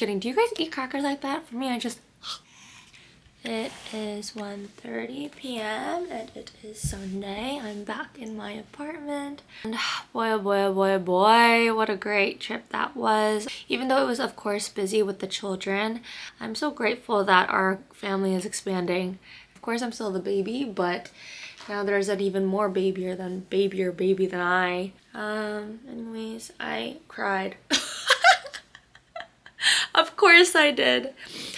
kidding. Do you guys eat crackers like that? For me, I just... It is 1.30 p.m. and it is Sunday. I'm back in my apartment. And boy, oh boy, oh boy, oh boy, what a great trip that was. Even though it was, of course, busy with the children, I'm so grateful that our family is expanding. Of course, I'm still the baby, but now there's an even more babyer than babyer baby than I. Um, anyways, I cried. of course I did.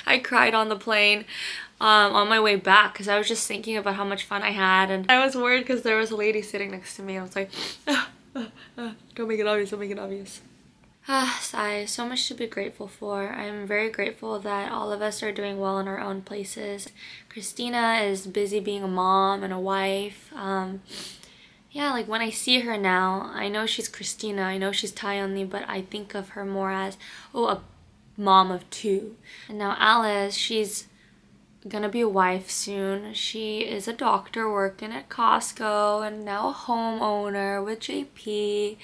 I cried on the plane um, on my way back because I was just thinking about how much fun I had and I was worried because there was a lady sitting next to me. I was like, ah, ah, ah, don't make it obvious, don't make it obvious. Ah, sigh. So much to be grateful for. I'm very grateful that all of us are doing well in our own places. Christina is busy being a mom and a wife. Um, yeah, like when I see her now, I know she's Christina, I know she's Tayoni, but I think of her more as, oh, a mom of two. And now Alice, she's gonna be a wife soon. She is a doctor working at Costco and now a homeowner with JP.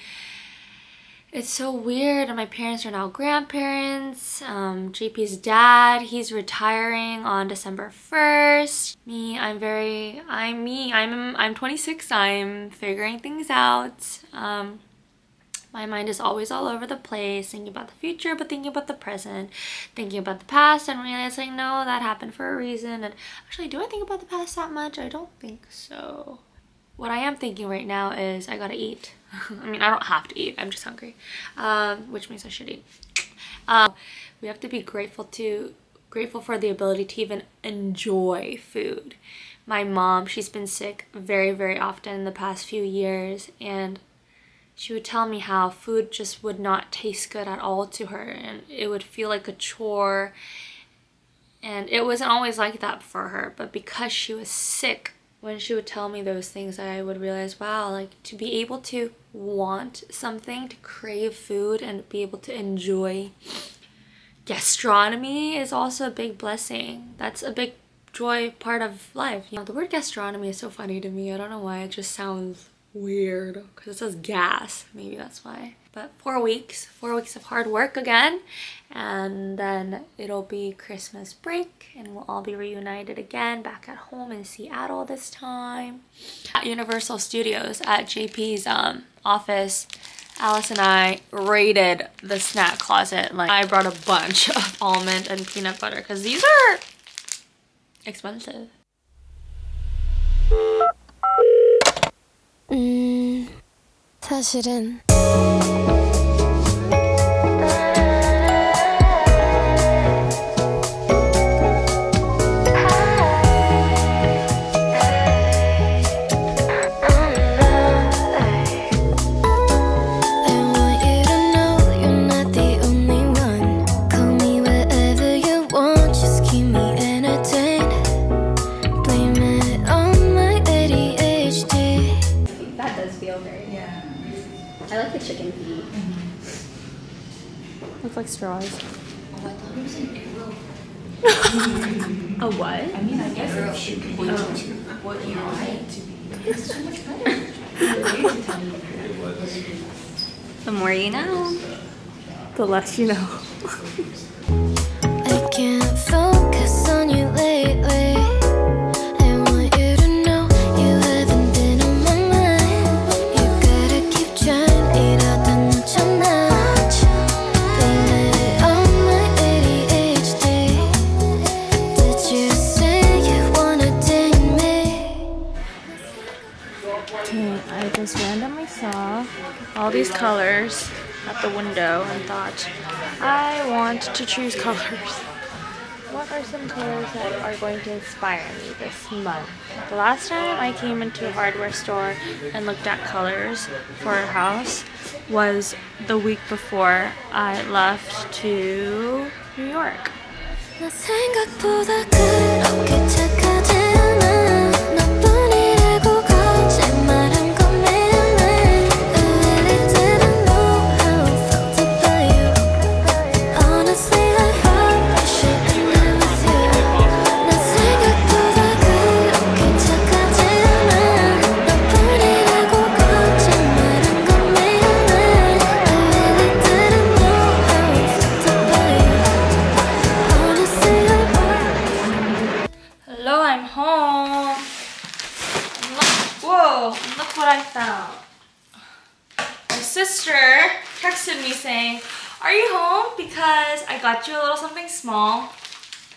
It's so weird and my parents are now grandparents. Um, JP's dad, he's retiring on December 1st. Me, I'm very, I'm me, I'm, I'm 26, I'm figuring things out. Um, my mind is always all over the place, thinking about the future, but thinking about the present, thinking about the past, and realizing, no, that happened for a reason. And actually, do I think about the past that much? I don't think so. What I am thinking right now is I gotta eat. I mean, I don't have to eat, I'm just hungry, um, which means I should eat. Um, we have to be grateful to grateful for the ability to even enjoy food. My mom, she's been sick very, very often in the past few years, and she would tell me how food just would not taste good at all to her and it would feel like a chore. And it wasn't always like that for her but because she was sick when she would tell me those things I would realize wow like to be able to want something to crave food and be able to enjoy gastronomy is also a big blessing. That's a big joy part of life. You know the word gastronomy is so funny to me. I don't know why. It just sounds weird. Because it says gas. Maybe that's why. But four weeks. Four weeks of hard work again. And then it'll be christmas break and we'll all be reunited again back at home in seattle this time. At universal studios at jp's um, office alice and i raided the snack closet. Like i brought a bunch of almond and peanut butter because these are expensive 사실은 like the chicken feet. Mm-hmm. Looks like straws. Oh, I thought it was an arrow. a what? I mean, I guess it should point oh. to what you want it to be. It's so much better. the more you know, the less you know. all these colors at the window and thought, I want to choose colors. What are some colors that are going to inspire me this month? The last time I came into a hardware store and looked at colors for a house was the week before I left to New York. Small.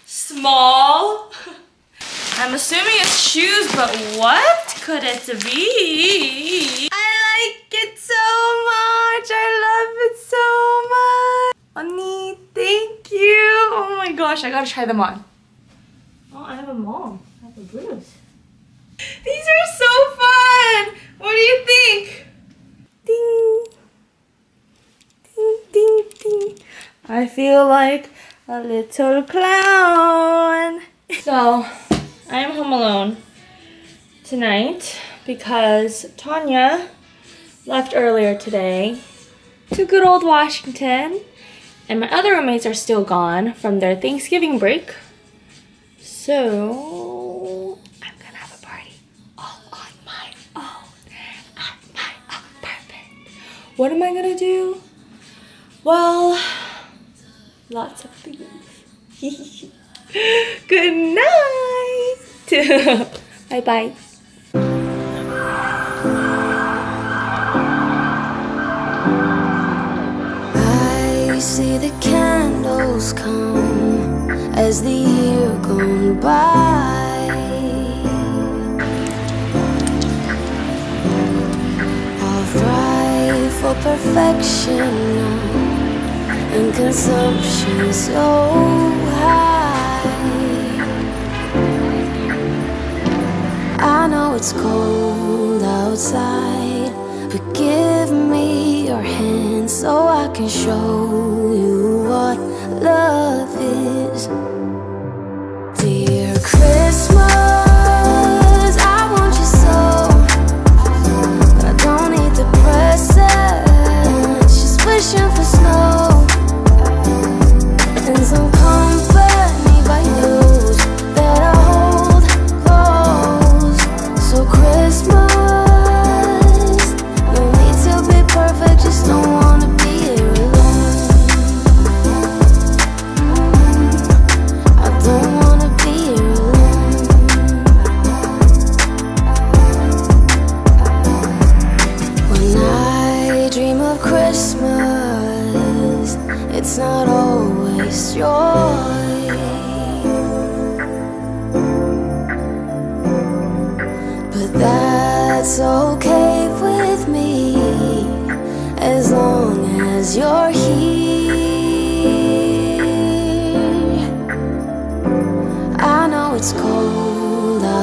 Small? I'm assuming it's shoes, but what could it be? I like it so much. I love it so much. Honey, thank you. Oh my gosh, I gotta try them on. Oh, I have a mom. I have a bruise. These are so fun. What do you think? Ding. Ding, ding, ding. I feel like a little clown. So, I am home alone tonight because Tanya left earlier today to good old Washington. And my other roommates are still gone from their Thanksgiving break. So, I'm gonna have a party all on my own at my apartment. What am I gonna do? Well, lots of things. Good night. bye bye. I see the candles come as the year gone by. All thrive for perfection and consumption so high. I know it's cold outside, but give me your hand so I can show you what love is. Dear Christmas,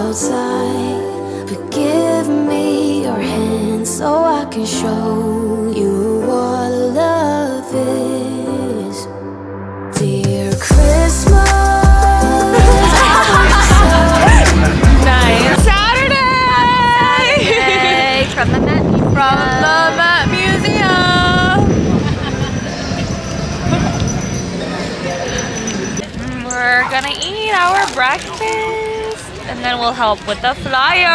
outside, but give me your hand so I can show you what love is. Dear Christmas, Nice. Saturday! from the Met From the Met Museum. We're gonna eat our breakfast and then we'll help with the flyers.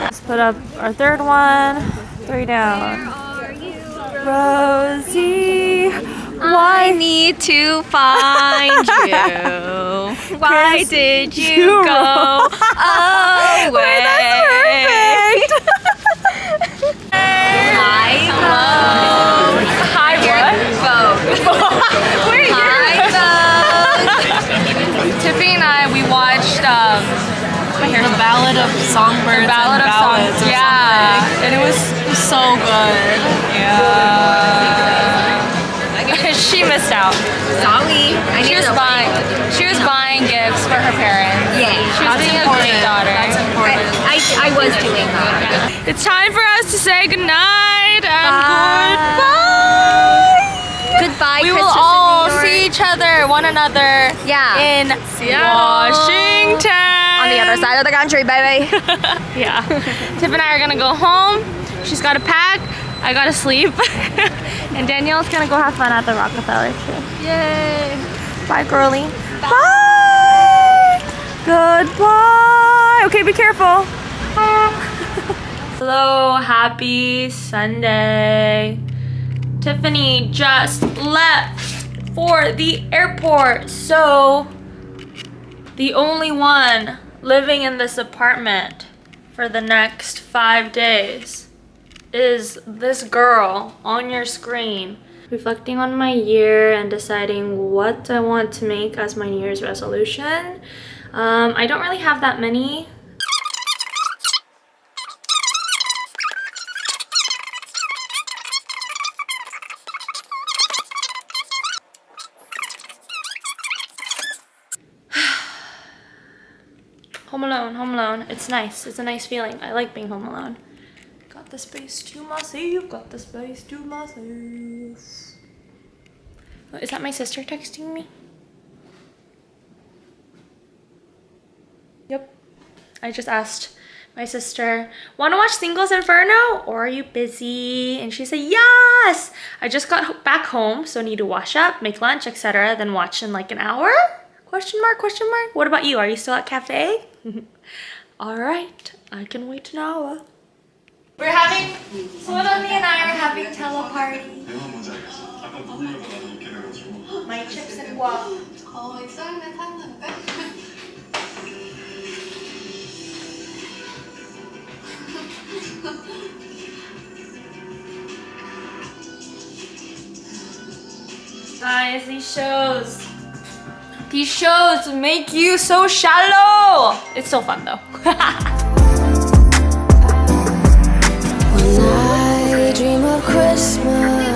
Let's put up our third one. Three down. Rosie, why need to find you. Why did you go away? Wait, that's perfect. Hi, Vogue. Hi, what? Vogue. Wait, Hi, Tiffany and I, we The Ballad of Songbirds The Ballad of Songbirds. Yeah, and it was so good. yeah. she missed out. Sorry. I She need was to buying. She was buying gifts for her parents. Yeah. She was being a great daughter. That's important. I, I was doing that. It's time for us to say goodnight and goodbye. Goodbye, We will Christmas in all see each other, one another, Yeah. in Seattle. Washington. On the other um, side of the country, baby. Yeah. Tiff and I are gonna go home. She's gotta pack. I gotta sleep. and Danielle's gonna go have fun at the Rockefeller too. Yay. Bye, girly. Bye. Goodbye. Okay, be careful. Hello, happy Sunday. Tiffany just left for the airport. So, the only one living in this apartment for the next five days is this girl on your screen reflecting on my year and deciding what I want to make as my New Year's resolution. Um, I don't really have that many. It's nice. It's a nice feeling. I like being home alone. Got the space to myself. Got the space to myself. Oh, Is that my sister texting me? Yep. I just asked my sister, want to watch Singles Inferno or are you busy? And she said, yes! I just got back home, so need to wash up, make lunch, etc. Then watch in like an hour? Question mark, question mark. What about you? Are you still at cafe? All right, I can wait an hour. We're having, Swalani and I are having teleparty. My chips and guac. Guys, these shows. These shows make you so shallow. It's so fun though. Christmas